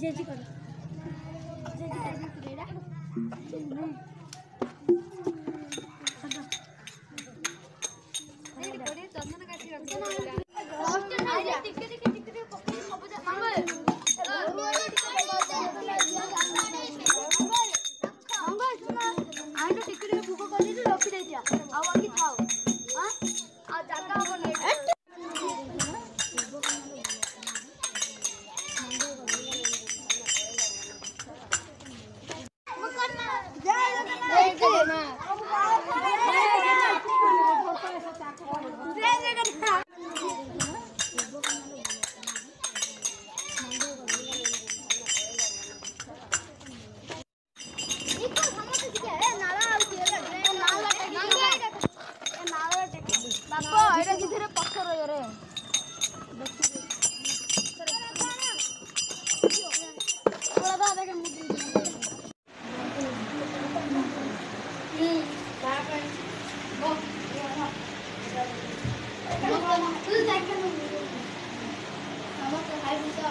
先这个。嗯，三分，好，不要了。什是在看那个？什么时候还不到了？